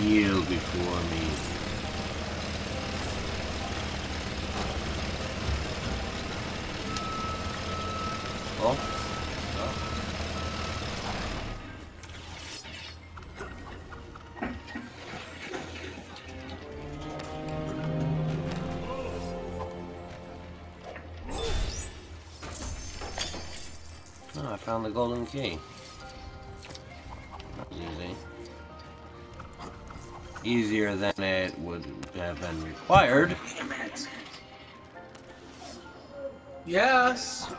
for me. Oh. Oh, I found the golden key. That was easy. Easier than it would have been required. Yes.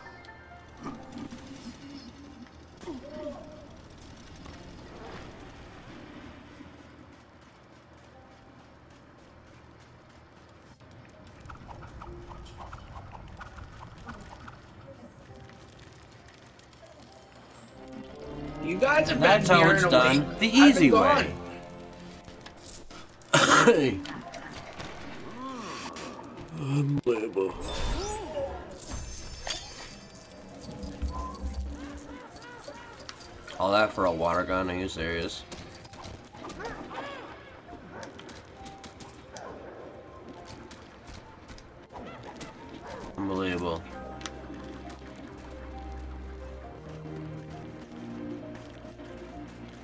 You guys have been That's how it's in a done. week. The I've been easy way. Unbelievable. All that for a water gun? Are you serious? Unbelievable.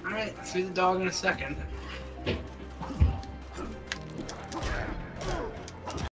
Alright, see the dog in a second.